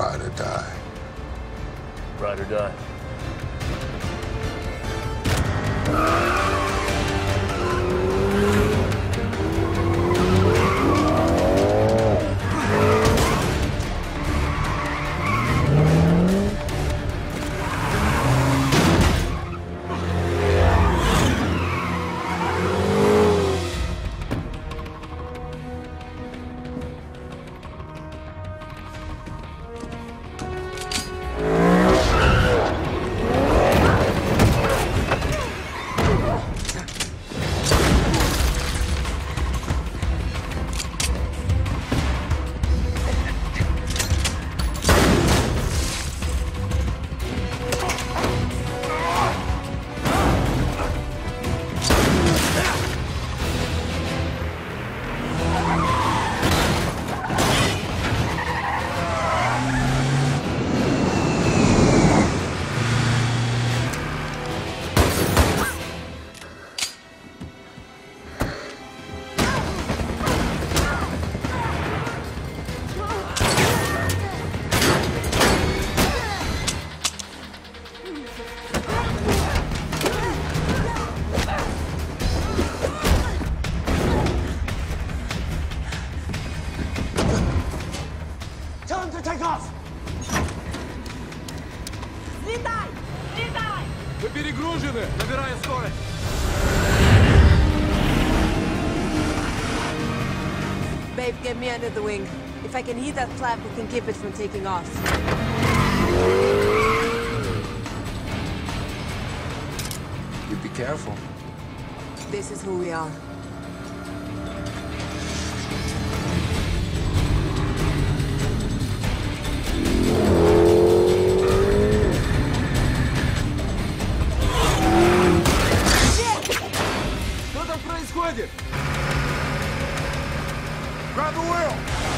ride or die. Ride or die. Взлетай! Взлетай! Мы перегружены! Набирай скорость! Babe, get me under the wing. If I can heat that flap, we can keep it from taking off. You be careful. This is who we are. Around the world.